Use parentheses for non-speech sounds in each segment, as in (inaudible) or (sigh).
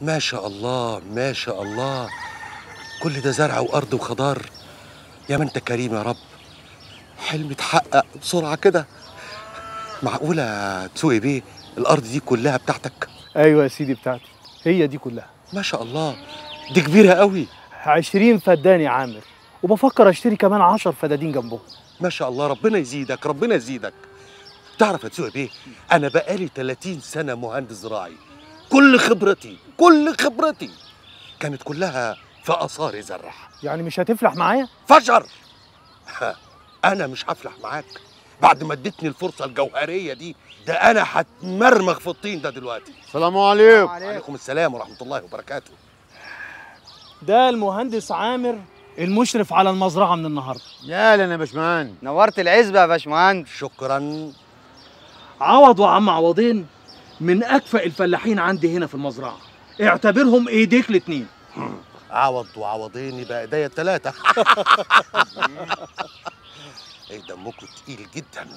ما شاء الله ما شاء الله. كل ده زرع وأرض وخضار. يا ما انت كريم يا رب. حلم اتحقق بسرعة كده. معقولة تسوقي بيه الأرض دي كلها بتاعتك؟ أيوه يا سيدي بتاعتي. هي دي كلها. ما شاء الله. دي كبيرة قوي. عشرين فدان يا عامر. وبفكر أشتري كمان عشر فدادين جنبهم. ما شاء الله. ربنا يزيدك ربنا يزيدك. تعرف يا تسوقي بيه؟ أنا بقالي 30 سنة مهندس زراعي. كل خبرتي كل خبرتي كانت كلها في آثار زرع. يعني مش هتفلح معايا؟ فشر ها، (laughs) أنا مش هفلح معاك. بعد ما اديتني الفرصة الجوهرية دي ده أنا هتمرمغ في الطين ده دلوقتي. السلام عليكم. عليكم. السلام ورحمة الله وبركاته. ده المهندس عامر المشرف على المزرعة من النهارده. يا أهلا يا باشمهندس. نورت العزبة يا باشمهندس. شكرا. عوض وعم عوضين. من أكفأ الفلاحين عندي هنا في المزرعة. اعتبرهم إيديك الاتنين. عوض وعوضين يبقى إيديا التلاتة. (laughs) إيه دمكم تقيل جدا.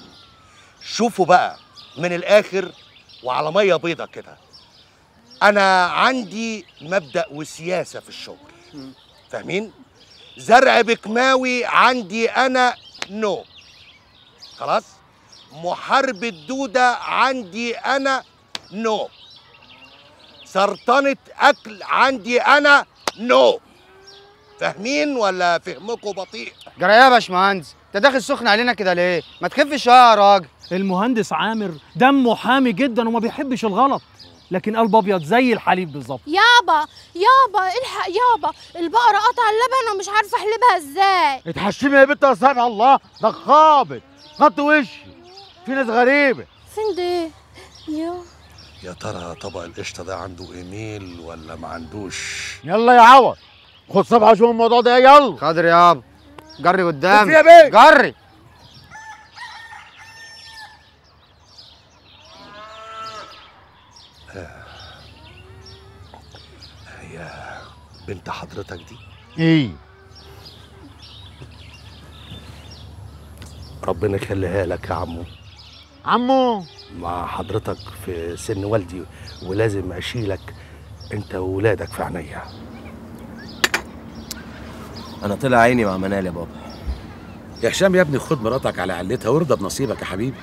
شوفوا بقى من الآخر وعلى مية بيضة كده. أنا عندي مبدأ وسياسة في الشغل. فاهمين؟ زرع بكماوي عندي أنا no. خلاص؟ محاربة دودة عندي أنا no. سرطانة أكل عندي أنا no. فاهمين ولا فهمكم بطيء؟ جرى يا باشمهندس انت داخل سخن علينا كده ليه؟ ما تخفش يا راجل. المهندس عامر دمه حامي جدا وما بيحبش الغلط لكن قلب أبيض زي الحليب بالظبط. يابا يابا الحق يابا البقرة قطع اللبن ومش عارفة أحلبها إزاي. اتحشمي يا بنت يا سبع الله ده خابط خط وشي في ناس غريبة. فين ده يا يا ترى طبق القشطة ده عنده ايميل ولا ما عندوش؟ يلا يا عوض خد صبحه شوف الموضوع ده يلا. خاضر يابا جري قدام. يا بيه. جري. هي بنت حضرتك دي؟ إيه؟ ربنا يخليها لك يا عمو. عمو. مع حضرتك. في سن والدي ولازم أشيلك أنت وولادك في عينيا. أنا طلع عيني مع منال يا بابا. يا هشام يا ابني خد مراتك على علتها وارضى بنصيبك يا حبيبي.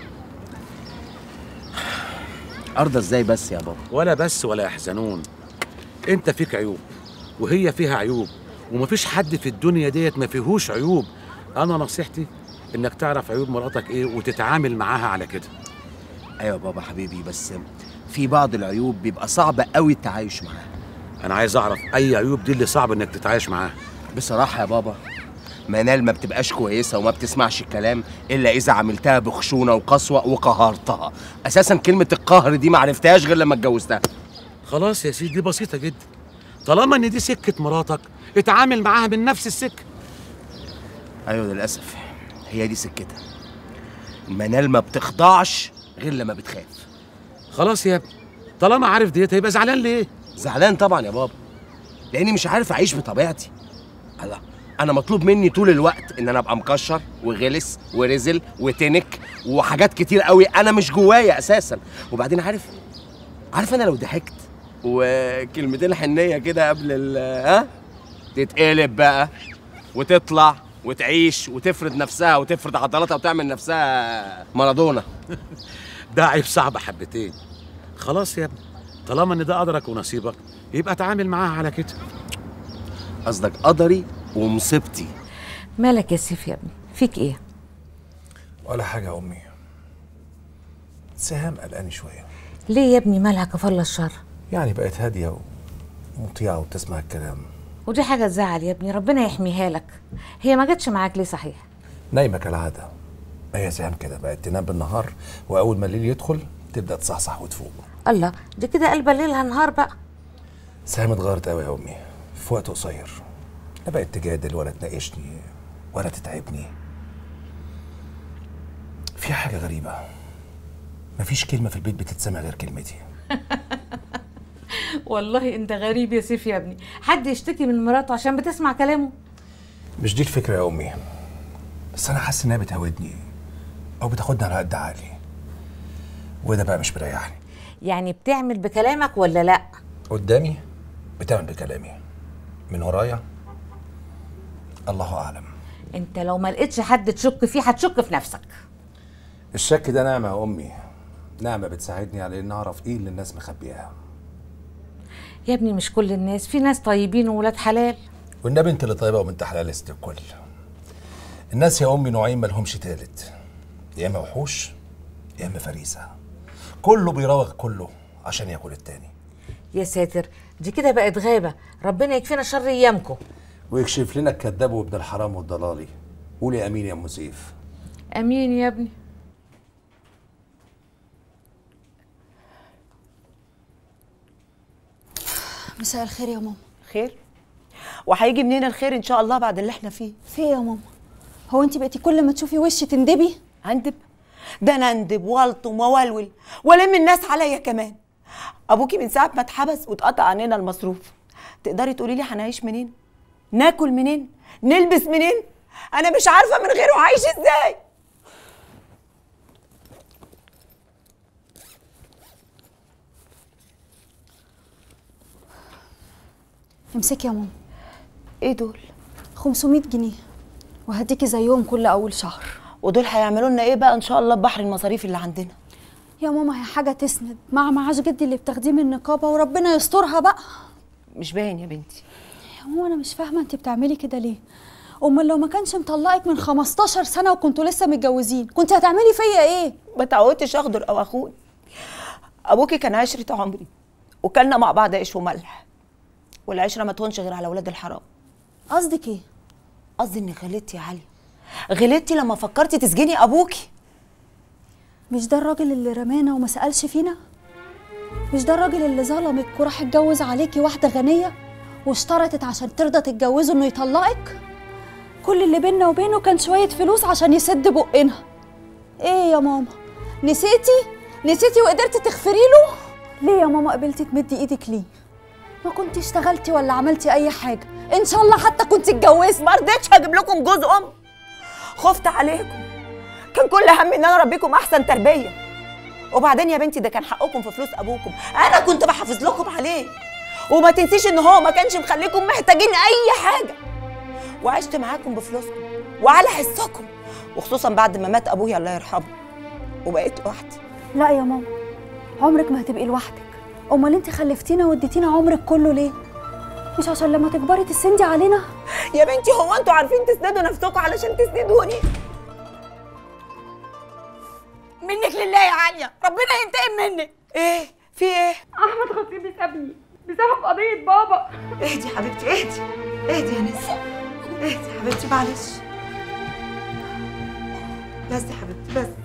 أرضى إزاي بس يا بابا؟ ولا بس ولا يحزنون. أنت فيك عيوب وهي فيها عيوب ومفيش حد في الدنيا ديت ما فيهوش عيوب. أنا نصيحتي إنك تعرف عيوب مراتك إيه وتتعامل معاها على كده. أيوه يا بابا حبيبي بس في بعض العيوب بيبقى صعب قوي التعايش معاها. أنا عايز أعرف أي عيوب دي اللي صعب إنك تتعايش معاها؟ بصراحة يا بابا منال ما بتبقاش كويسة وما بتسمعش الكلام إلا إذا عملتها بخشونة وقسوة وقهرتها. أساسا كلمة القهر دي ما عرفتهاش غير لما اتجوزتها. خلاص يا سيدي دي بسيطة جدا. طالما إن دي سكة مراتك اتعامل معاها من نفس السكة. أيوه للأسف هي دي سكتها. منال ما بتخضعش غير لما بتخاف. خلاص يا ابني. طالما عارف ديت هيبقى زعلان ليه؟ زعلان طبعا يا بابا. لأني مش عارف أعيش بطبيعتي. الله أنا مطلوب مني طول الوقت إن أنا أبقى مكشر وغلس ورزل وتنك وحاجات كتير قوي أنا مش جوايا أساسا. وبعدين عارف عارف أنا لو ضحكت وكلمتين حنية كده قبل ال ها؟ تتقلب بقى وتطلع وتعيش وتفرد نفسها وتفرد عضلاتها وتعمل نفسها مارادونا. (laughs) ده عيب صعب حبتين. خلاص يا ابني طالما إن ده قدرك ونصيبك يبقى اتعامل معاها على كده قصدك قدري ومصيبتي. مالك يا سيف يا ابني؟ فيك إيه؟ ولا حاجة يا أمي. سهام قلقاني شوية. ليه يا ابني مالها كفل الشر؟ يعني بقت هادية ومطيعة وبتسمع الكلام. ودي حاجة تزعل يا ابني ربنا يحميها لك. هي ما جاتش معاك ليه صحيح؟ نايمة كالعادة. هي سهام كده بقت تنام بالنهار وأول ما الليل يدخل تبدأ تصحصح وتفوق. الله دي كده قلبه ليلها نهار بقى. سهام اتغيرت قوي يا أمي في وقت قصير. لا بقت تجادل ولا تناقشني ولا تتعبني. في حاجة غريبة مفيش كلمة في البيت بتتسمع غير كلمتي. (laughs) والله انت غريب يا سيف يا ابني. حد يشتكي من مراته عشان بتسمع كلامه؟ مش دي الفكرة يا أمي بس أنا حاسس إنها بتهودني. أو بتاخدني على قد عقلي وده بقى مش مريحني يعني بتعمل بكلامك ولا لأ؟ قدامي بتعمل بكلامي. من ورايا؟ الله أعلم. أنت لو ما لقيتش حد تشك فيه هتشك في نفسك. الشك ده نعمة يا أمي. نعمة بتساعدني على إن أعرف إيه اللي الناس مخبياها. يا ابني مش كل الناس في ناس طيبين وولاد حلال. والنبي أنت اللي طيبة وبنت حلال يا ست الكل. الناس يا أمي نوعين مالهمش تالت. يا إما وحوش يا إما فريسة. كله بيراوغ كله عشان ياكل التاني. يا ساتر دي كده بقت غابة. ربنا يكفينا شر أيامكم. ويكشف لنا الكذاب وابن الحرام والضلالي. قولي أمين يا أم سيف أمين يا ابني. مساء الخير يا ماما. خير؟ وهيجي منين الخير إن شاء الله بعد اللي إحنا فيه؟ في إيه يا ماما؟ هو انت بقيتي كل ما تشوفي وشي تندبي؟ اندب ده أنا اندب والطم وولول والم الناس عليا كمان. أبوكي من ساعة ما اتحبس واتقطع عننا المصروف. تقدري تقولي لي هنعيش منين؟ ناكل منين؟ نلبس منين؟ أنا مش عارفة من غيره عايش إزاي. امسكي يا ماما. إيه دول؟ 500 جنيه. وهديكي زيهم كل أول شهر. ودول هيعملوا لنا إيه بقى إن شاء الله ببحر المصاريف اللي عندنا؟ يا ماما هي حاجة تسند. مع معاش جدي اللي بتاخديه من النقابة وربنا يسترها بقى. مش باين يا بنتي. يا ماما أنا مش فاهمة أنت بتعملي كده ليه؟ أمال لو ما كانش مطلقك من 15 سنة وكنتوا لسه متجوزين كنت هتعملي فيا إيه؟ ما تعودتش اغدر أو أخون. أبوكي كان عشرة عمري وكلنا مع بعض عيش وملح. والعشرة ما تهونش غير على ولاد الحرام. قصدك إيه؟ قصدي انك غلطتي يا عليا غلطتي لما فكرتي تسجني أبوكي. مش ده الراجل اللي رمانا وما سألش فينا؟ مش ده الراجل اللي ظلمك وراح اتجوز عليكي واحدة غنية واشترطت عشان ترضى تتجوزه إنه يطلقك؟ كل اللي بينا وبينه كان شوية فلوس عشان يسد بقنا. إيه يا ماما؟ نسيتي؟ نسيتي وقدرتي تغفري له؟ ليه يا ماما قبلتي تمدي إيدك ليه؟ ما كنت اشتغلتي ولا عملتي أي حاجة. إن شاء الله حتى كنت اتجوزتي ما رضيتش هجيب لكم جوز أم. خفت عليكم. كان كل همي إن أنا اربيكم أحسن تربية. وبعدين يا بنتي ده كان حقكم في فلوس أبوكم. أنا كنت بحافظ لكم عليه. وما تنسيش إن هو ما كانش مخليكم محتاجين أي حاجة. وعشت معاكم بفلوسكم وعلى حسكم وخصوصا بعد ما مات أبويا الله يرحمه. وبقيت لوحدي. لا يا ماما عمرك ما هتبقي لوحدك. أمال انت خلفتينا واديتينا عمرك كله ليه؟ مش عشان لما تكبري تسندي علينا؟ يا بنتي هو أنتوا عارفين تسندوا نفسكم علشان تسندوني؟ منك لله يا عاليه ربنا ينتقم منك. إيه؟ في إيه؟ أحمد خطيبي سابني بسبب قضية بابا. اهدي يا حبيبتي اهدي. اهدي يا نسا. اهدي يا حبيبتي معلش. بس يا حبيبتي بس.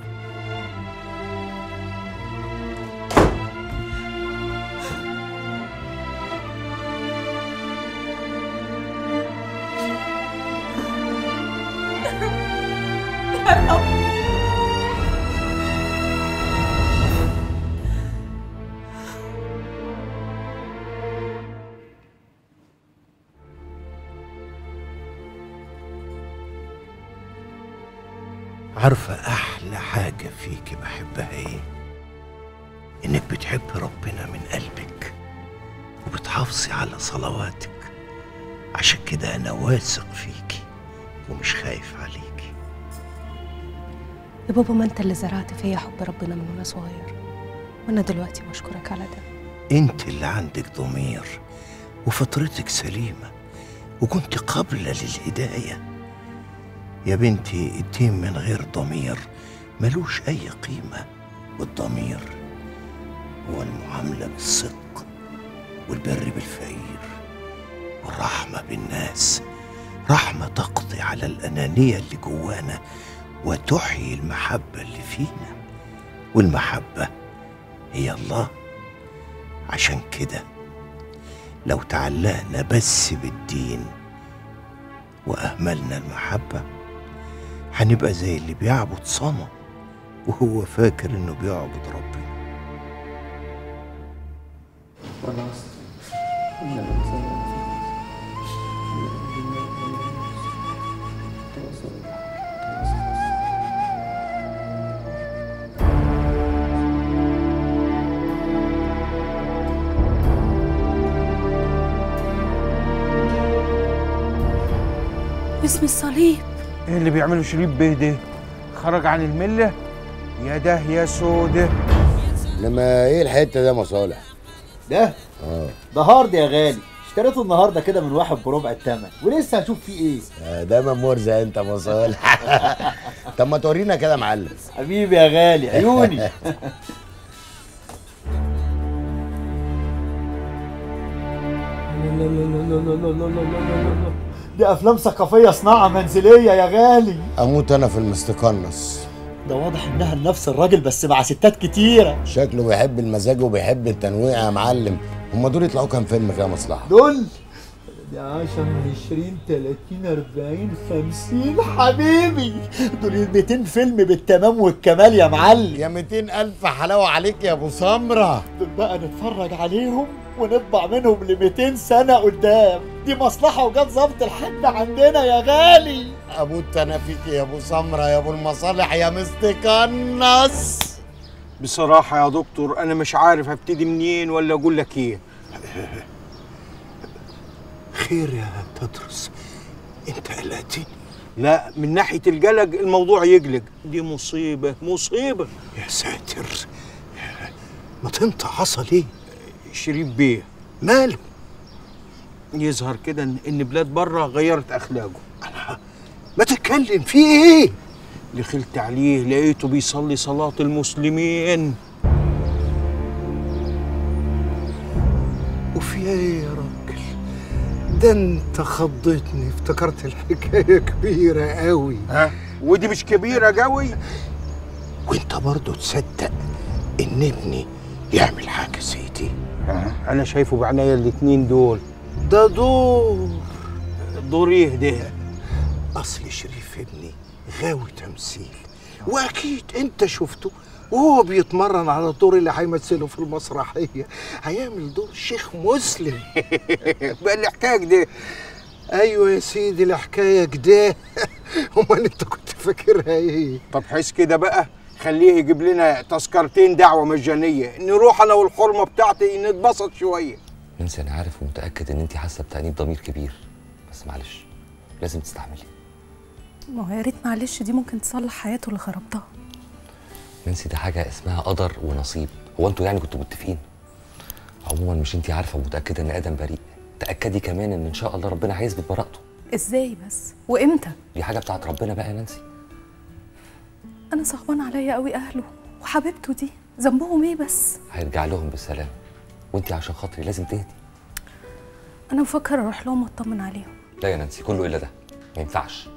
عارفة أحلى حاجة فيكي بحبها إيه؟ إنك بتحبي ربنا من قلبك وبتحافظي على صلواتك. عشان كده أنا واثق فيكي ومش خايف عليكي يا بابا ما أنت اللي زرعت فيا حب ربنا من وأنا صغير. وأنا دلوقتي بشكرك على ده. أنت اللي عندك ضمير وفطرتك سليمة وكنت قابلة للهداية. يا بنتي الدين من غير ضمير. ملوش أي قيمة والضمير هو المعاملة بالصدق والبر بالفقير والرحمة بالناس. رحمة تقضي على الأنانية اللي جوانا وتحيي المحبة اللي فينا. والمحبة هي الله. عشان كده لو تعلقنا بس بالدين وأهملنا المحبة هنبقى زي اللي بيعبد صنم وهو فاكر إنه بيعبد ربي اسم باسم الصليب. إيه اللي بيعمله شريف بيه ده؟ خرج عن الملة؟ يا ده يا سودة. انما إيه الحتة ده مصالح؟ ده؟ آه. ده هارد يا غالي. اشتريته النهارده كده من واحد بربع الثمن ولسه هشوف فيه إيه؟ آه، دايما مرزق أنت مصالح. (laughs) طب ما تورينا كده يا معلم. حبيبي يا غالي عيوني. (laughs) دي افلام ثقافية صناعة منزلية يا غالي. أموت أنا في المستقنص. ده واضح إنها لنفس الراجل بس مع ستات كتيرة. شكله بيحب المزاج وبيحب التنويع يا معلم. هما دول يطلعوا كام فيلم كده مصلحة؟ دول؟ دي 10 20 30 40 50 حبيبي دول 200 فيلم بالتمام والكمال يا معلم. يا 200 ألف حلاوة عليك يا أبو سمرة. دول بقى نتفرج عليهم؟ ونطبع منهم ل 200 سنة قدام. دي مصلحة وجت ظبط الحد عندنا يا غالي. أموت أنا فيك يا أبو سمرة يا أبو المصالح يا مستقنص بصراحة يا دكتور أنا مش عارف ابتدي منين ولا أقول لك إيه. (laughs) خير يا تدرس. أنت قلقتني لا من ناحية القلق الموضوع يقلق. دي مصيبة مصيبة. يا ساتر. ما تنطع حصل إيه شريف بيه. ماله؟ يظهر كده ان بلاد بره غيرت أخلاقه. أنا ما تتكلم في إيه؟ دخلت عليه لقيته بيصلي صلاة المسلمين. وفي إيه يا راجل؟ ده أنت خضتني افتكرت الحكاية كبيرة قوي ها؟ ودي مش كبيرة قوي؟ وأنت برضه تصدق إن ابني يعمل حاجة زي دي؟ أنا شايفه بعناية الاتنين دول. ده دور دور إيه ده؟ أصل شريف ابني غاوي تمثيل. وأكيد أنت شفته وهو بيتمرن على الدور اللي هيمثله في المسرحية. هيعمل دور شيخ مسلم. بقى الحكاية كده أيوه يا سيدي الحكاية كده. (laughs) أمال أنت كنت فاكرها إيه؟ طب حس كده بقى. خليه يجيب لنا تذكرتين دعوة مجانية. نروح أنا والحرمه بتاعتي نتبسط شوية. نانسي أنا عارف ومتأكد إن انت حاسة بتأنيب ضمير كبير. بس معلش لازم تستحملي. ما هو يا ريت معلش دي ممكن تصلح حياته اللي خربتها. نانسي ده حاجة اسمها قدر ونصيب. هو أنتوا يعني كنتوا متفقين؟ عموما مش انت عارفة ومتأكدة إن آدم بريء. تأكدي كمان إن إن شاء الله ربنا هيثبت براءته. إزاي بس؟ وإمتى؟ دي حاجة بتاعت ربنا بقى يا نانسي. أنا صعبان عليا قوي أهله وحبيبته دي ذنبهم إيه بس؟ هيرجع لهم بالسلام وانت عشان خاطري لازم تهدي. أنا بفكر أروح لهم وأطمن عليهم. لا يا نانسي كله إلا ده. ما ينفعش.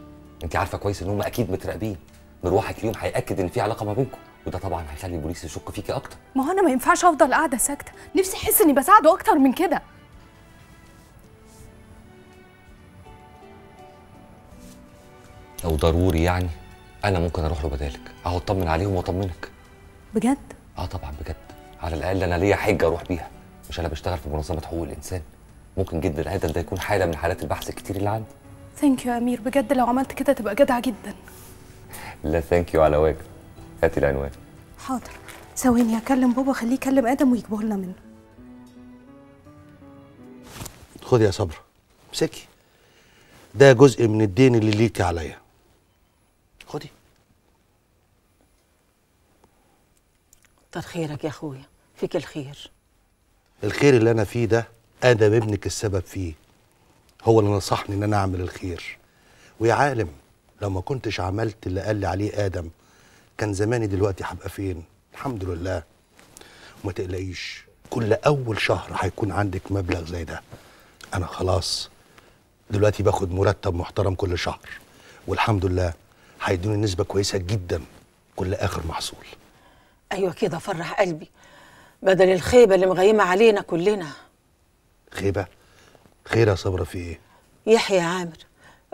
انت عارفة كويس إن هم أكيد متراقبين. مروحك اليوم هيأكد إن في علاقة ما بينكم. وده طبعا هيخلي البوليس يشك فيكي أكتر. ما هو أنا ما ينفعش أفضل قاعدة ساكتة. نفسي أحس إني بساعده أكتر من كده. لو ضروري يعني. أنا ممكن أروح له بدالك. أهو اطمن عليهم وأطمنك. بجد؟ آه طبعا بجد. على الأقل أنا ليا حجة أروح بيها. مش أنا بشتغل في منظمة حقوق الإنسان. ممكن جدا آدم ده يكون حالة من حالات البحث الكتير اللي عندي. thank you يا أمير. بجد لو عملت كده تبقى جدع جدا. لا ثانك يو على واجب. هاتي العنوان. حاضر. ثواني هكلم بابا خليه يكلم آدم ويجيبه لنا منه. خد يا صبرا. امسكي. ده جزء من الدين اللي ليكي عليا. خدي. كتر خيرك يا أخويا فيك الخير. الخير اللي أنا فيه ده آدم ابنك السبب فيه. هو اللي نصحني إن أنا أعمل الخير. ويا عالم لو ما كنتش عملت اللي قال لي عليه آدم كان زماني دلوقتي هبقى فين؟ الحمد لله. وما تقلقيش كل أول شهر هيكون عندك مبلغ زي ده. أنا خلاص دلوقتي باخد مرتب محترم كل شهر. والحمد لله هيدوني نسبة كويسة جدا. كل آخر محصول. أيوه كده فرح قلبي. بدل الخيبة اللي مغيمة علينا كلنا. خيبة؟ خير يا صبرا في إيه؟ يحيى يا عامر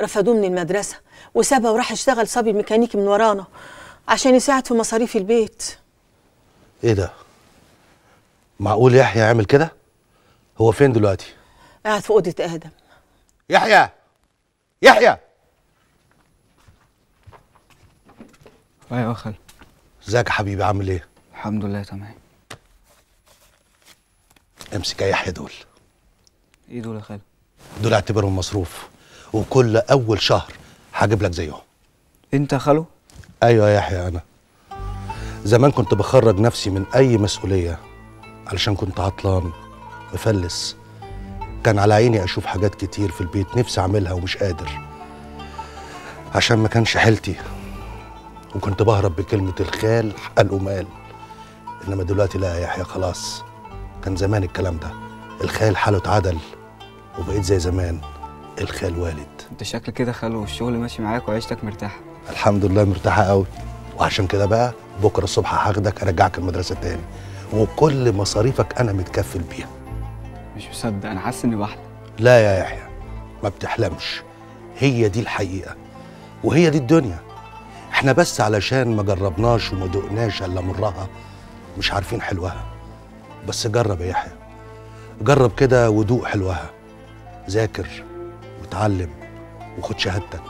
رفضوه من المدرسة وسابها وراح يشتغل صبي ميكانيكي من ورانا عشان يساعد في مصاريف البيت. إيه ده؟ معقول يحيى يعمل كده؟ هو فين دلوقتي؟ قاعد في أوضة آدم. يحيى! يحيى! أيوه يا خال ازيك يا حبيبي عامل إيه؟ الحمد لله تمام. امسك يا يحيى دول. إيه دول يا خال دول اعتبرهم مصروف وكل أول شهر هجيب لك زيهم. انت يا خالو؟ أيوه يا يحيى أنا. زمان كنت بخرج نفسي من أي مسؤولية علشان كنت عطلان مفلس. كان على عيني أشوف حاجات كتير في البيت نفسي أعملها ومش قادر. عشان ما كانش حيلتي. وكنت بهرب بكلمة الخال حقل ومال إنما دلوقتي لا يا يحيى خلاص. كان زمان الكلام ده. الخال حالة اتعدل وبقيت زي زمان الخال والد. أنت شكل كده خالو والشغل ماشي معاك وعيشتك مرتاحة. الحمد لله مرتاحة قوي وعشان كده بقى بكرة الصبح هاخدك أرجعك المدرسة تاني. وكل مصاريفك أنا متكفل بيها. مش مصدق أنا حاسس إني بحلم. لا يا يحيى ما بتحلمش. هي دي الحقيقة. وهي دي الدنيا. إحنا بس علشان ما جربناش وما دقناش إلا مرها مش عارفين حلوها. بس جرب يا يحيى. جرب كده ودوق حلوها. ذاكر وتعلم وخد شهادتك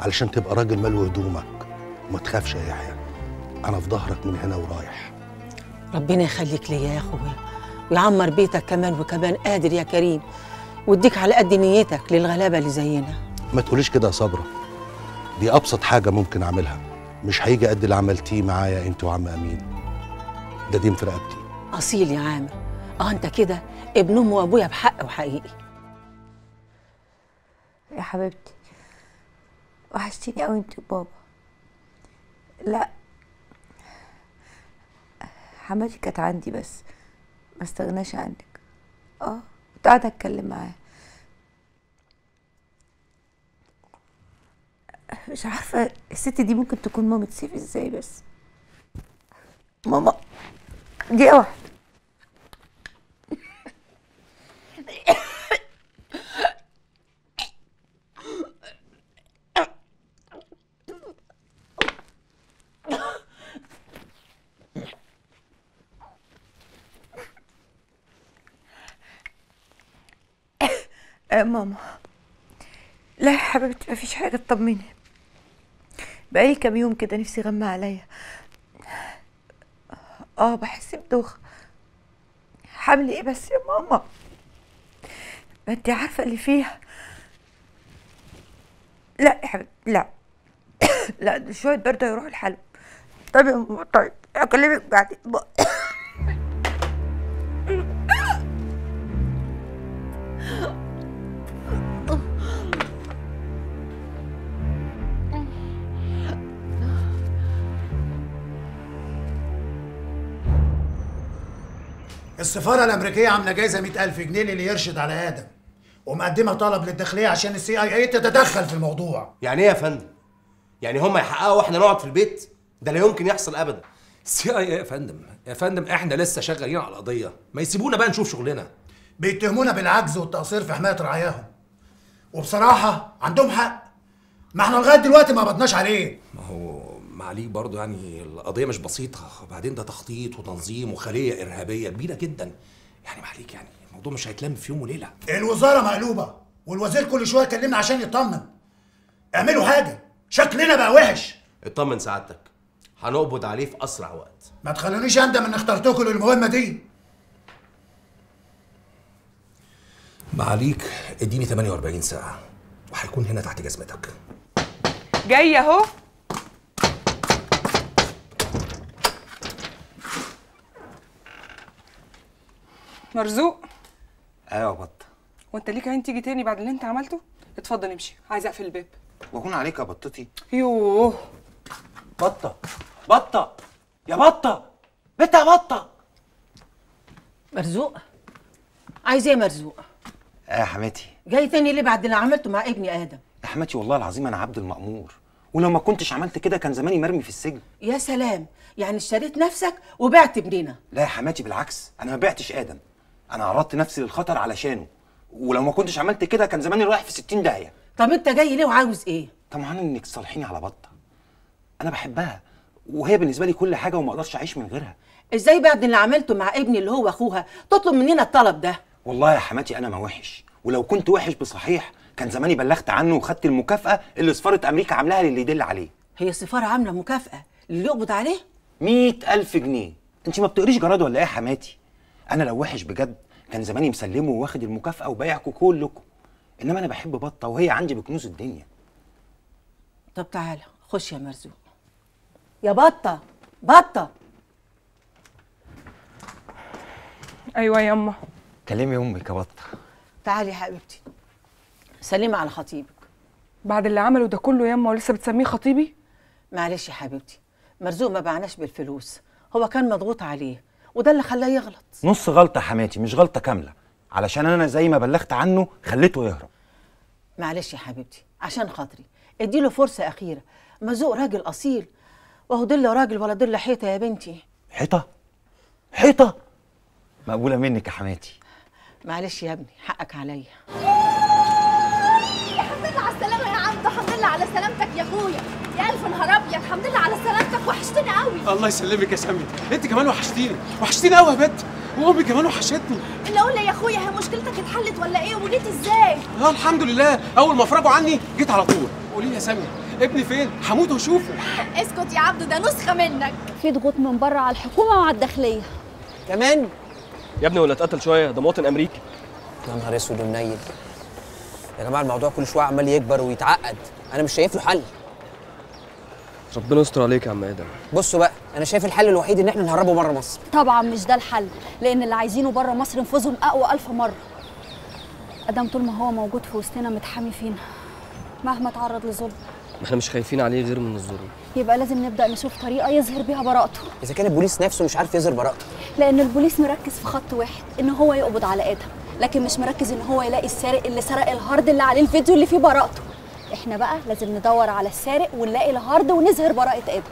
علشان تبقى راجل ملو هدومك. وما تخافش يا يحيى. أنا في ظهرك من هنا ورايح. ربنا يخليك ليا يا أخويا. ويعمر بيتك كمان وكمان. قادر يا كريم. واديك على قد نيتك للغلابة اللي زينا. ما تقوليش كده يا صبرا. دي أبسط حاجة ممكن أعملها. مش هيجي قد اللي عملتيه معايا انت وعم أمين. ده دين في رقبتي أصيل يا عامر آه أنت كده ابن ام وأبويا بحق وحقيقي. يا حبيبتي وحشتيني قوي أنت وبابا. لا حماتي كانت عندي بس ما استغناش عنك. آه كنت قاعدة أتكلم معاه مش عارفة الست دي ممكن تكون مامة سيف إزاي بس؟ ماما دي واحدة ماما لا يا حبيبتي مفيش حاجة تطمني بقالي كام يوم كده نفسي غمى عليا. آه بحس بدوخة. حمل إيه بس يا ماما؟ ما انت عارفة اللي فيها. لا يا لا. (coughs) لا شوية برد هيروح الحلم طيب يا ماما طيب أكلمك بعدين. السفارة الأمريكية عاملة جايزة 100000 جنيه للي يرشد على آدم ومقدمة طلب للداخلية عشان ال CIA تتدخل في الموضوع. يعني إيه يا فندم؟ يعني هم يحققوا وإحنا نقعد في البيت؟ ده لا يمكن يحصل ابدا. CIA يا فندم يا فندم إحنا لسه شغالين على القضية. ما يسيبونا بقى نشوف شغلنا. بيتهمونا بالعجز والتقصير في حماية رعاياهم. وبصراحة عندهم حق. ما إحنا لغاية دلوقتي ما قبضناش عليه. ما هو معليك برضه يعني القضية مش بسيطة وبعدين ده تخطيط وتنظيم وخلية إرهابية كبيرة جدا. يعني معليك يعني الموضوع مش هيتلم في يوم وليلة. الوزارة مقلوبة والوزير كل شوية يكلمنا عشان يطمن. اعملوا حاجة شكلنا بقى وحش. اطمن سعادتك. هنقبض عليه في أسرع وقت. ما تخلونيش أندم ان اخترتكم للمهمة دي. معليك اديني 48 ساعة وهيكون هنا تحت جزمتك. جاي أهو. مرزوق؟ أيوه يا بط وانت ليك عين تيجي تاني بعد اللي انت عملته؟ اتفضل امشي عايزه اقفل الباب. واكون عليك يا بطتي. يوه. بطة بطة يا بطة بنت يا بطة. مرزوق؟ عايز إيه يا مرزوق؟ آه يا حماتي؟ جاي تاني ليه بعد اللي عملته مع ابني آدم؟ يا حماتي والله العظيم أنا عبد المأمور. ولو ما كنتش عملت كده كان زماني مرمي في السجن. يا سلام يعني اشتريت نفسك وبعت ابننا. لا يا حماتي بالعكس أنا ما بعتش آدم. أنا عرضت نفسي للخطر علشانه ولو ما كنتش عملت كده كان زماني رايح في 60 داهية. طب أنت جاي ليه وعاوز إيه؟ طمعان إنك تصالحيني على بطة؟ أنا بحبها وهي بالنسبة لي كل حاجة وما أقدرش أعيش من غيرها. إزاي بعد اللي عملته مع ابني اللي هو أخوها تطلب مننا الطلب ده؟ والله يا حماتي أنا ما وحش ولو كنت وحش بصحيح كان زماني بلغت عنه وخدت المكافأة اللي سفارة أمريكا عاملاها للي يدل عليه. هي السفاره عاملة مكافأة اللي يقبض عليه؟ مئة ألف جنيه. أنت ما بتقريش جراد ولا إيه يا حماتي؟ أنا لو وحش بجد كان زماني مسلمه واخد المكافأة وبايعكم كلكم. إنما أنا بحب بطة وهي عندي بكنوز الدنيا. طب تعالى خش يا مرزوق. يا بطة بطة. أيوه يا اما كلمي أمك يا بطة. تعالي يا حبيبتي. سلمي على خطيبك. بعد اللي عمله ده كله يا اما ولسه بتسميه خطيبي؟ معلش يا حبيبتي مرزوق ما بعناش بالفلوس. هو كان مضغوط عليه. وده اللي خلاه يغلط. نص غلطة حماتي مش غلطة كاملة. علشان أنا زي ما بلغت عنه خليته يهرب. معلش يا حبيبتي عشان خاطري. اديله فرصة أخيرة. مرزوق راجل أصيل. وهو ضل راجل ولا ضل حيطة يا بنتي. حيطة؟ حيطة؟ مقبولة منك يا حماتي. معلش يا ابني حقك عليا. وحشتني قوي. الله يسلمك يا سامية انت كمان وحشتيني. وحشتيني قوي يا بنت وامي كمان وحشتني. اللي أقول لي يا اخويا هي مشكلتك اتحلت ولا إيه؟ وجيت إزاي آه الحمد لله. اول ما افرجوا عني جيت على طول. قولي لي يا سامية ابني فين؟ هموت واشوفه. اسكت يا عبدو ده نسخة منك. في ضغوط من بره على الحكومة وعلى الداخلية. كمان؟ يا ابني ولا اتقتل شوية ده مواطن أمريكي. يا نهار أسود ومنيل يا جماعة الموضوع كل شوية عمال يكبر ويتعقد. أنا مش شايف له حل. ربنا يستر عليك يا عم آدم. بصوا بقى أنا شايف الحل الوحيد إن إحنا نهربه بره مصر. طبعا مش ده الحل لأن اللي عايزينه بره مصر نفوذهم اقوى ألف مرة. آدم طول ما هو موجود في وسطنا متحامي فينا مهما تعرض لظلم. ما إحنا مش خايفين عليه غير من الظلم. يبقى لازم نبدأ نشوف طريقة يظهر بيها براءته. إذا كان البوليس نفسه مش عارف يظهر براءته. لأن البوليس مركز في خط واحد إن هو يقبض على آدم لكن مش مركز إن هو يلاقي السارق اللي سرق ال hard اللي عليه الفيديو اللي فيه براءته. إحنا بقى لازم ندور على السارق ونلاقي ال hard ونظهر براءة آدم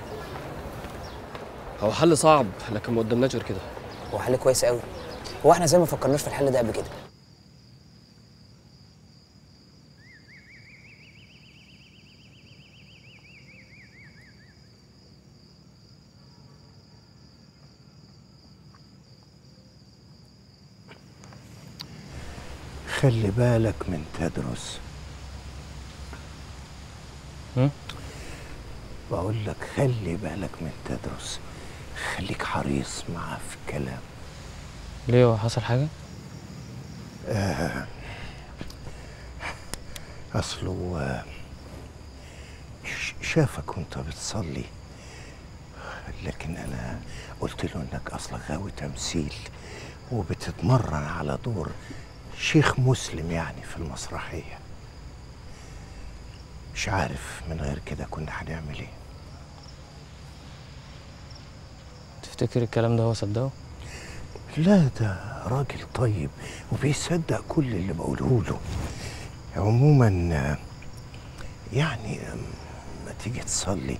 هو حل صعب لكن ما قدامناش غير كده. هو حل كويس قوي. هو إحنا زي ما فكرناش في الحل ده قبل كده؟ خلي بالك من تدرس؟ بقول لك خلي بالك من تدرس. خليك حريص معاه في الكلام. ليه هو حصل حاجة؟ آه اصله آه، شافك وأنت بتصلي. لكن أنا قلت له إنك أصلا غاوي تمثيل وبتتمرن على دور شيخ مسلم يعني في المسرحية. مش عارف من غير كده كنا هنعمل إيه. تفتكر الكلام ده هو صدقه؟ لا ده راجل طيب وبيصدق كل اللي بقوله له. عموما يعني ما تيجي تصلي.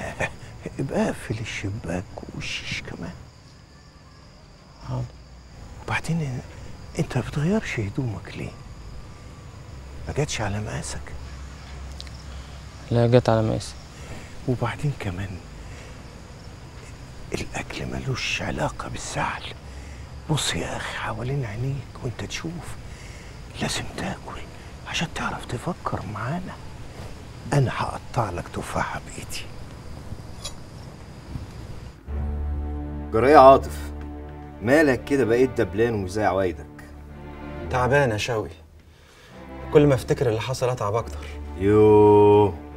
(laughs) ابقى اقفل الشباك والشيش كمان. حاضر. وبعدين انت بتغيرش هدومك ليه؟ ما جاتش على مقاسك؟ لا جت على مقاسي وبعدين كمان الأكل ملوش علاقة بالزعل. بص يا أخي حوالين عينيك وأنت تشوف لازم تاكل عشان تعرف تفكر معانا. أنا هقطع لك تفاحة بإيدي. جراية عاطف. مالك كده بقيت دبلان ومش زي عوايدك؟ تعبان يا شوقي كل ما أفتكر اللي حصل أتعب أكتر. يوه.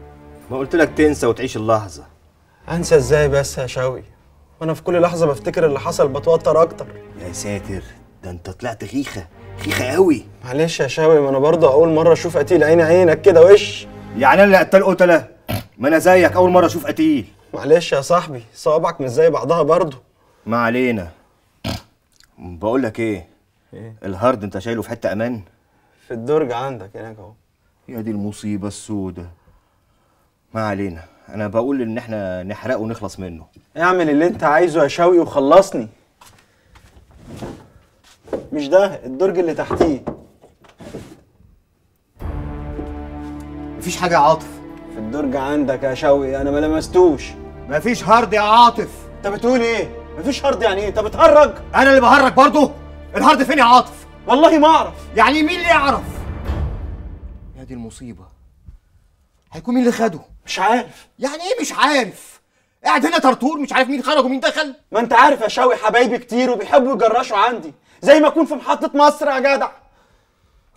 ما قلت لك تنسى وتعيش اللحظة. أنسى إزاي بس يا شوقي؟ وأنا في كل لحظة بفتكر اللي حصل بتوتر أكتر. يا ساتر ده أنت طلعت خيخة خيخة قوي معلش يا شوقي ما أنا برضه أول مرة أشوف قتيل عيني عينك كده وش؟ يعني أنا اللي قتل قتلة؟ ما أنا زيك أول مرة أشوف قتيل. معلش يا صاحبي صوابعك مش زي بعضها برضه. ما علينا. بقول لك إيه؟ إيه؟ الهارد أنت شايله في حتة أمان؟ في الدرج عندك هناك أهو. يا دي المصيبة السودة. ما علينا. أنا بقول إن إحنا نحرقه ونخلص منه. اعمل اللي أنت عايزه يا شوقي وخلصني. مش ده الدرج اللي تحتيه؟ مفيش حاجة يا عاطف. في الدرج عندك يا شوقي أنا ما لمستوش. مفيش hard يا عاطف. أنت بتقول إيه؟ مفيش hard يعني إيه؟ أنت بتهرج. أنا اللي بهرج برضه. ال hard فين يا عاطف؟ والله ما أعرف. يعني مين اللي يعرف؟ يا دي المصيبة. هيكون مين اللي خده؟ مش عارف. يعني إيه مش عارف؟ قاعد هنا طرطور مش عارف مين خرج ومين دخل. ما أنت عارف يا شوقي حبايبي كتير وبيحبوا يجرشوا عندي. زي ما أكون في محطة مصر يا جدع.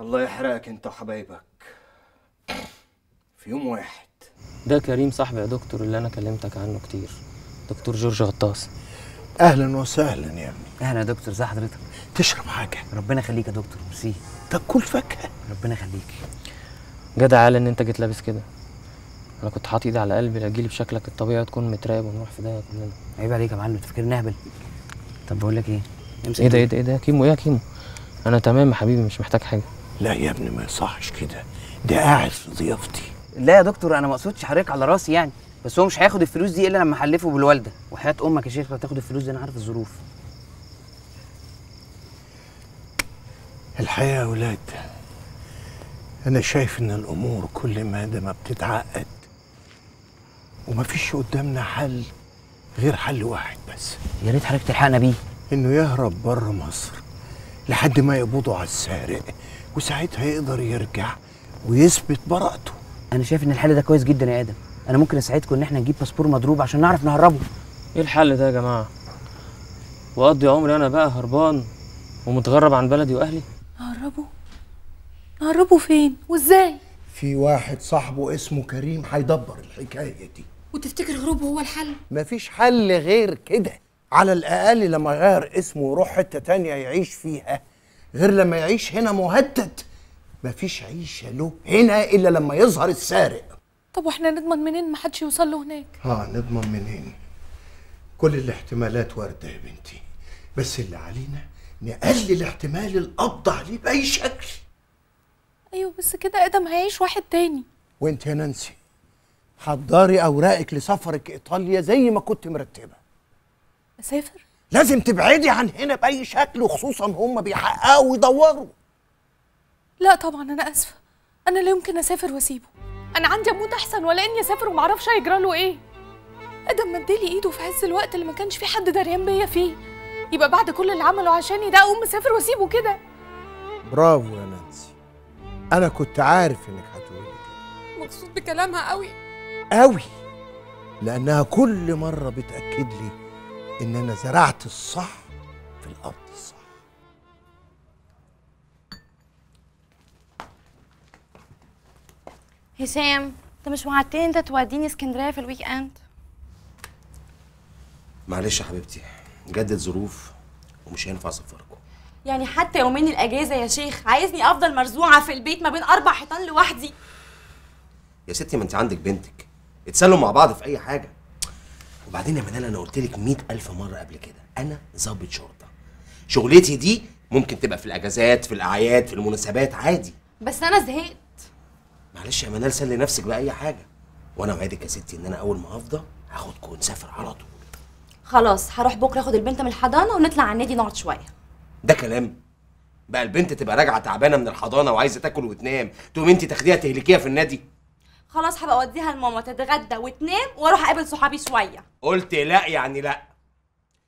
الله يحرقك أنت وحبايبك. في يوم واحد. ده كريم صاحبي يا دكتور اللي أنا كلمتك عنه كتير. دكتور جورج غطاس. أهلا وسهلا يا ابني أهلا يا دكتور ازي حضرتك؟ تشرب حاجة. ربنا يخليك يا دكتور ميرسي. طب كل فاكهة. ربنا يخليك. جدع قال إن أنت جيت لابس كده. أنا كنت حاطط إيدي على قلبي لأجيلي بشكلك الطبيعي وتكون متراقب ونروح في داهيه كلنا عيب عليك يا معلم تفكرني أهبل. طب بقول لك إيه؟ امسك إيه ده إيه. ده إيه ده؟ يا كيمو إيه يا كيمو؟ أنا تمام يا حبيبي مش محتاج حاجة. لا يا ابني ما يصحش كده. ده قاعد في ضيافتي. لا يا دكتور أنا ما أقصدش حضرتك على راسي يعني. بس هو مش هياخد الفلوس دي إلا لما أحلفه بالوالدة. وحياة أمك يا شيخ لا تاخد الفلوس دي أنا عارف الظروف. الحقيقة يا ولاد أنا شايف إن الأمور كل ما ده ما بتتعقد ومفيش قدامنا حل غير حل واحد بس. يا ريت حضرتك تلحقنا بيه إنه يهرب بره مصر لحد ما يقبضوا على السارق وساعتها يقدر يرجع ويثبت براءته. أنا شايف إن الحل ده كويس جدا يا آدم. أنا ممكن أساعدكم إن إحنا نجيب باسبور مضروب عشان نعرف نهربه. إيه الحل ده يا جماعة؟ وأقضي عمري أنا بقى هربان ومتغرب عن بلدي وأهلي؟ نهربه؟ نهربه فين؟ وإزاي؟ في واحد صاحبه اسمه كريم هيدبر الحكاية دي. وتفتكر هروبه هو الحل؟ مفيش حل غير كده. على الأقل لما يغير اسمه ويروح حتة تانية يعيش فيها. غير لما يعيش هنا مهدد. مفيش عيشة له هنا إلا لما يظهر السارق. طب وإحنا نضمن منين ما حدش يوصل له هناك؟ ها نضمن منين؟ كل الاحتمالات واردة يا بنتي. بس اللي علينا نقلل احتمال القبض عليه بأي شكل. أيوه بس كده آدم هيعيش واحد تاني. وأنت يا نانسي؟ حضري أوراقك لسفرك إيطاليا زي ما كنت مرتبة. أسافر؟ لازم تبعدي عن هنا بأي شكل وخصوصا هم بيحققوا ويدوروا. لا طبعا أنا آسفة. أنا لا يمكن أسافر وأسيبه. أنا عندي أموت أحسن ولا إني أسافر ومعرفش هيجرى له إيه. آدم مديلي إيده في عز الوقت اللي ما كانش في حد دريان بيا فيه. يبقى بعد كل اللي عمله عشاني ده أقوم مسافر وأسيبه كده. برافو يا نانسي. أنا كنت عارف إنك هتقولي مبسوط بكلامها قوي. قوي لأنها كل مرة بتأكد لي إن أنا زرعت الصح في الأرض الصح. هشام أنت مش وعدتني أنت توديني اسكندرية في ال weekend معلش يا حبيبتي جدد ظروف ومش هينفع اسفركم يعني حتى يومين الأجازة يا شيخ عايزني أفضل مرزوعة في البيت ما بين أربع حيطان لوحدي. يا ستي ما أنت عندك بنتك. اتسلوا مع بعض في أي حاجة. وبعدين يا منال أنا قلت لك 100000 مرة قبل كده أنا ضابط شرطة. شغلتي دي ممكن تبقى في الأجازات في الأعياد في المناسبات عادي. بس أنا زهقت. معلش يا منال سلي نفسك بأي حاجة. وأنا أوعدك يا ستي إن أنا أول ما هفضى هاخدكم ونسافر على طول. خلاص هروح بكرة أخد البنت من الحضانة ونطلع على النادي نقعد شوية. ده كلام. بقى البنت تبقى راجعة تعبانة من الحضانة وعايزة تاكل وتنام. تقوم انت تاخديها تهلكيها في النادي. خلاص هبقى اوديها لماما تتغدى وتنام وأروح اقابل صحابي شوية. قلت لا يعني لا.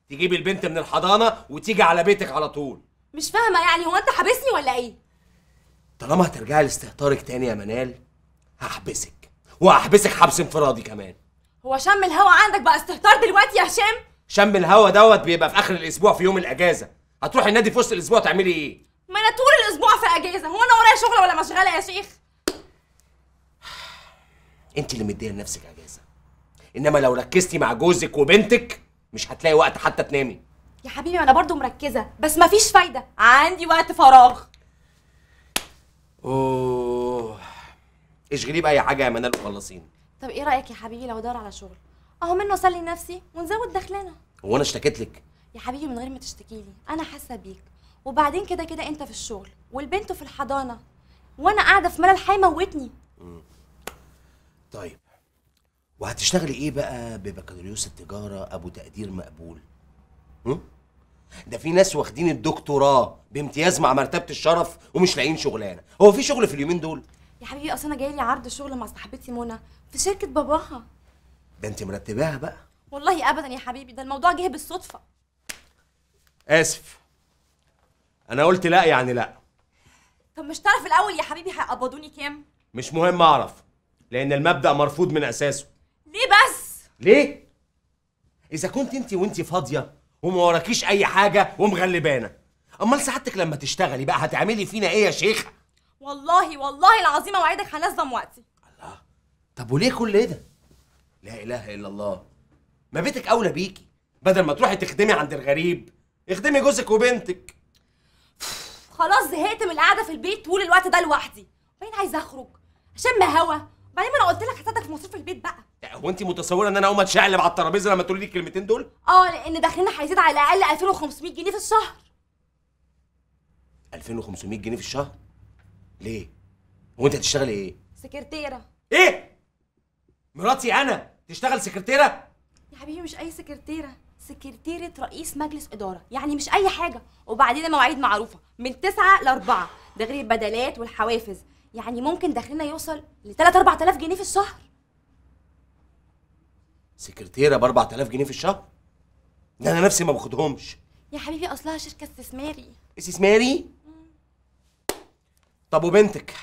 تجيبي البنت من الحضانة وتيجي على بيتك على طول. مش فاهمة يعني هو انت حابسني ولا إيه؟ طالما هترجعي لاستهتارك تاني يا منال هحبسك. وهحبسك حبس انفرادي كمان. هو شم الهوا عندك بقى استهتار دلوقتي يا هشام؟ شم الهوا دوت بيبقى في آخر الأسبوع في يوم الأجازة. هتروحي النادي في وسط الأسبوع تعملي إيه؟ ما أنا طول الأسبوع في أجازة. هو أنا ورايا شغل ولا مشغلة يا شيخ؟ انت اللي مديه لنفسك اجازه. انما لو ركزتي مع جوزك وبنتك مش هتلاقي وقت حتى تنامي. يا حبيبي أنا برضو مركزة بس مفيش فايدة. عندي وقت فراغ. أوه. اشغليه باي حاجة يا منال وخلصيني. طب إيه رأيك يا حبيبي لو ادور على شغل؟ أهو منه اسلي نفسي ونزود دخلنا. هو أنا اشتكيت لك؟ يا حبيبي من غير ما تشتكي لي أنا حاسة بيك. وبعدين كده كده أنت في الشغل والبنت في الحضانة. وأنا قاعدة في ملل هيموتني. طيب وهتشتغلي إيه بقى ببكالوريوس التجارة؟ أبو تقدير مقبول. هم؟ ده في ناس واخدين الدكتوراه بامتياز مع مرتبة الشرف ومش لاقيين شغلانة. هو في شغل في اليومين دول؟ يا حبيبي أصل أنا جاي لي عرض شغل مع صاحبتي منى في شركة باباها. ده أنت مرتباها بقى؟ والله ابدا يا حبيبي ده الموضوع جه بالصدفة. آسف. أنا قلت لا يعني لا. طب مش تعرف الأول يا حبيبي هيقبضوني كام؟ مش مهم أعرف. لأن المبدأ مرفوض من أساسه. ليه بس؟ ليه؟ إذا كنت أنت وأنت فاضية وما وراكيش أي حاجة ومغلبانة أمال سعادتك لما تشتغلي بقى هتعملي فينا إيه يا شيخة؟ والله والله العظيم أوعدك هنظم وقتي. طب وليه كل ده؟ لا إله إلا الله. ما بيتك أولى بيكي. بدل ما تروحي تخدمي عند الغريب اخدمي جوزك وبنتك. خلاص زهقت من القعدة في البيت طول الوقت ده لوحدي. وبعدين عايزه أخرج؟ أشم هوا؟ وبعدين ما أنا قلت لك هساعدك في مصروف البيت بقى. هو انت متصوره ان أنا اقوم اتشقلب على الترابيزه لما تقولي لي الكلمتين دول؟ آه لأن دخلنا هيزيد على الأقل 2500 جنيه في الشهر. 2500 جنيه في الشهر؟ ليه؟ هو انت هتشتغلي إيه؟ سكرتيرة. إيه؟ مراتي أنا تشتغل سكرتيرة؟ يا حبيبي مش أي سكرتيرة. سكرتيرة رئيس مجلس إدارة. يعني مش أي حاجة. وبعدين المواعيد معروفة. من 9 ل 4 ده غير البدلات والحوافز. يعني ممكن دخلنا يوصل ل 3 4000 جنيه في الشهر. سكرتيرة ب 4000 جنيه في الشهر؟ ده أنا نفسي ما باخدهمش. يا حبيبي أصلها شركة استثماري. استثماري؟ طب وبنتك؟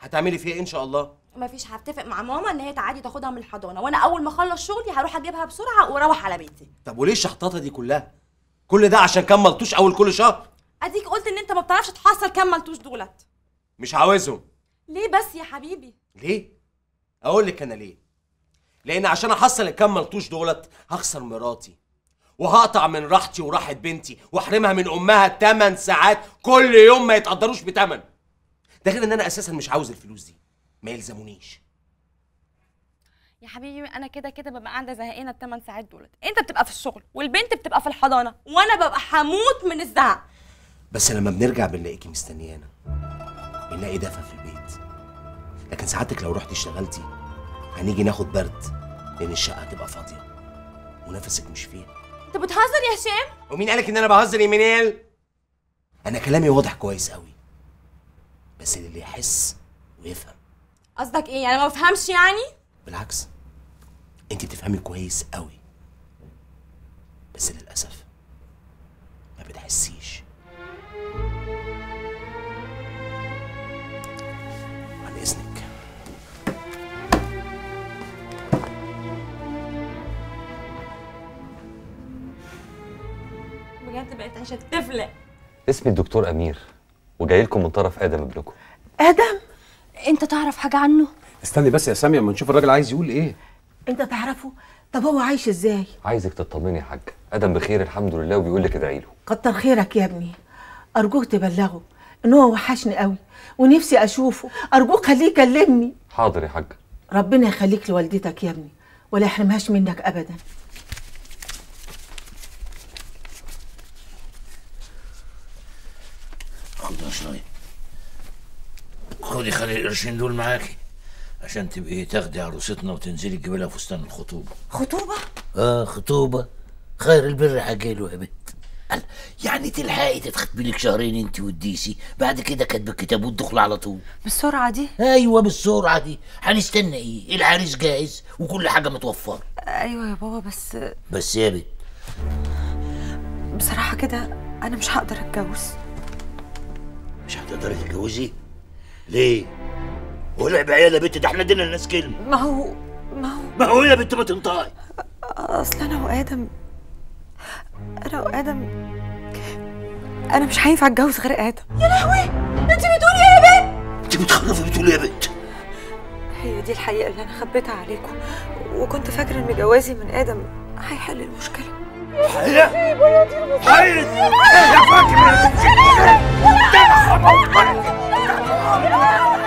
هتعملي فيها إيه إن شاء الله؟ مفيش هتفق مع ماما إن هي تعادي تاخدها من الحضانة. وأنا أول ما أخلص شغلي هروح أجيبها بسرعة وأروح على بيتي. طب وليه الشحطاطة دي كلها؟ كل ده عشان كام ملطوش أول كل شهر؟ أديك قلت إن أنت ما بتعرفش تحصل كام ملتوش دولت. مش عاوزهم. ليه بس يا حبيبي؟ ليه؟ أقول لك أنا ليه. لأن عشان أحصل الكام ملطوش دولت هخسر مراتي وهقطع من راحتي وراحة بنتي وأحرمها من أمها 8 ساعات كل يوم ما يتقدروش بتمن. ده غير إن أنا أساسا مش عاوز الفلوس دي. ما يلزمونيش. يا حبيبي أنا كده كده ببقى قاعدة زهقانة الثمان ساعات دولت. أنت بتبقى في الشغل والبنت بتبقى في الحضانة وأنا ببقى هموت من الزهق. بس لما بنرجع بنلاقيكي مستنيانا. بنلاقي دفى في البيت. لكن ساعتك لو رحتي اشتغلتي هنيجي ناخد برد لأن الشقة هتبقى فاضية. ونفسك مش فيها. أنت بتهزر يا هشام؟ ومين قالك إن أنا بهزر يا منال؟ أنا كلامي واضح كويس قوي بس اللي يحس ويفهم. قصدك إيه؟ يعني ما بفهمش يعني؟ بالعكس. أنت بتفهمي كويس قوي بس للأسف ما بتحسيش. عايشه طفله اسمي الدكتور أمير وجاي لكم من طرف آدم ابنكم. آدم؟ أنت تعرف حاجة عنه؟ استني بس يا سامي اما نشوف الراجل عايز يقول إيه. أنت تعرفه؟ طب هو عايش إزاي؟ عايزك تطمني يا حاج. آدم بخير الحمد لله وبيقول لك ادعي له. كتر خيرك يا ابني. أرجوك تبلغه إن هو وحشني قوي ونفسي أشوفه. أرجوك خليه يكلمني. حاضر يا حاج. ربنا يخليك لوالدتك يا ابني ولا يحرمهاش منك ابدا. خدها شوية خدي خلي القرشين دول معاكي عشان تبقي تاخدي عروستنا وتنزلي تجيبي لها فستان الخطوبة. خطوبة؟ آه خطوبة. خير البر حاجيله يا بنت. قال يعني تلحقي تتخطبي لك شهرين انت والديسي بعد كده كاتبة الكتاب والدخل على طول. بالسرعة دي؟ أيوه بالسرعة دي. هنستنى إيه؟ العريس جاهز وكل حاجة متوفرة. أيوه يا بابا بس بس يا بنت. بصراحة كده أنا مش هقدر أتجوز. مش هتقدري تتجوزي؟ ليه؟ ولعب عيال يا بنت ده إحنا ادينا الناس كلمة. ما هو ما هو ما هو يا بنت ما تنطقي. أصل أنا وادم أنا وادم أنا مش هينفع أتجوز غير آدم. يا لهوي! انت بتقولي إيه يا بنت؟ انت بتخرفي بتقولي يا بنت؟ هي دي الحقيقة اللي أنا خبيتها عليكم وكنت فاكرة إن جوازي من آدم هيحل المشكلة. Hayır! Hayır! Yapma gibi! Yapma! Yapma! Yapma!